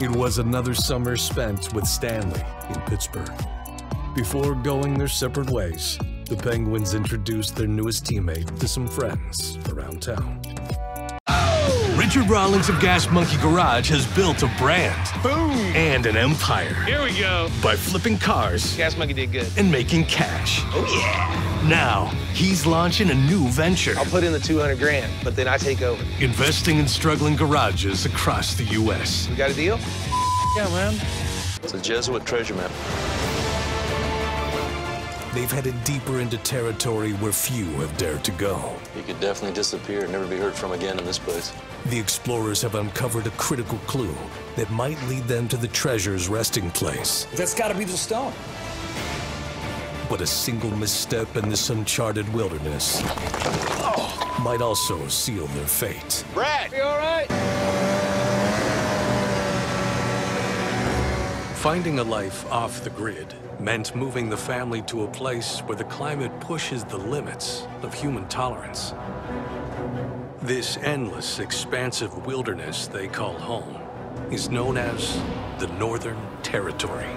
It was another summer spent with Stanley in Pittsburgh. Before going their separate ways, the Penguins introduced their newest teammate to some friends around town. Richard Rawlings of Gas Monkey Garage has built a brand Boom! and an empire Here we go. by flipping cars Gas Monkey did good. and making cash. Oh, yeah. Now, he's launching a new venture, I'll put in the 200 grand, but then I take over. investing in struggling garages across the U.S. We got a deal? Yeah, man. It's a Jesuit treasure map. They've headed deeper into territory where few have dared to go. You could definitely disappear and never be heard from again in this place. The explorers have uncovered a critical clue that might lead them to the treasure's resting place. That's got to be the stone. But a single misstep in this uncharted wilderness might also seal their fate. Brad! You all right? Finding a life off the grid meant moving the family to a place where the climate pushes the limits of human tolerance. This endless, expansive wilderness they call home is known as the Northern Territory.